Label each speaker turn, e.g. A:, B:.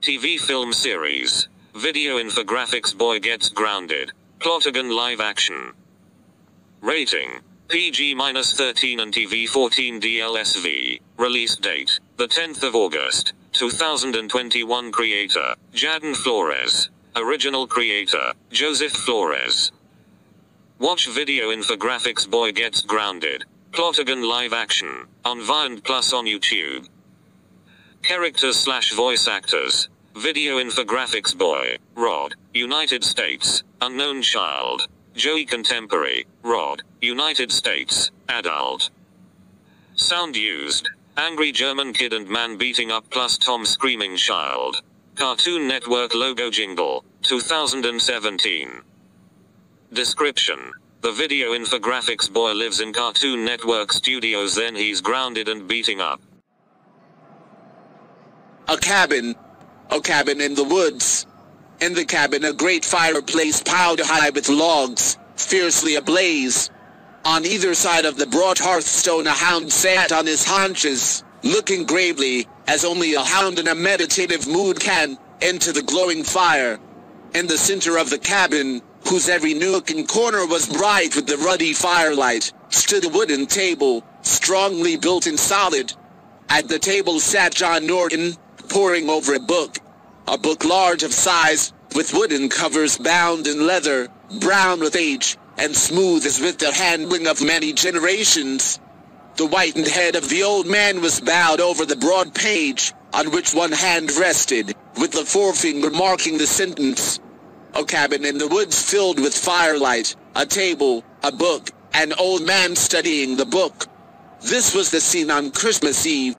A: TV film series. Video infographics Boy Gets Grounded. Plotagon live action. Rating. PG-13 and TV14 DLSV. Release date. The 10th of August. 2021 Creator. Jaden Flores. Original creator. Joseph Flores. Watch video infographics Boy Gets Grounded. Plotagon live action. On Viand Plus on YouTube. Characters slash voice actors. Video infographics Boy. Rod. United States. Unknown child. Joey Contemporary. Rod. United States. Adult. Sound used. Angry German kid and man beating up plus Tom screaming child. Cartoon Network logo jingle. 2017. Description. The video infographics boy lives in Cartoon Network studios then he's grounded and beating up.
B: A cabin. A cabin in the woods. In the cabin a great fireplace piled high with logs, fiercely ablaze. On either side of the broad hearthstone a hound sat on his haunches, looking gravely, as only a hound in a meditative mood can, into the glowing fire. In the center of the cabin, whose every nook and corner was bright with the ruddy firelight, stood a wooden table, strongly built and solid. At the table sat John Norton, poring over a book. A book large of size, with wooden covers bound in leather, brown with age, and smooth as with the handling of many generations. The whitened head of the old man was bowed over the broad page, on which one hand rested, with the forefinger marking the sentence. A cabin in the woods filled with firelight, a table, a book, an old man studying the book. This was the scene on Christmas Eve,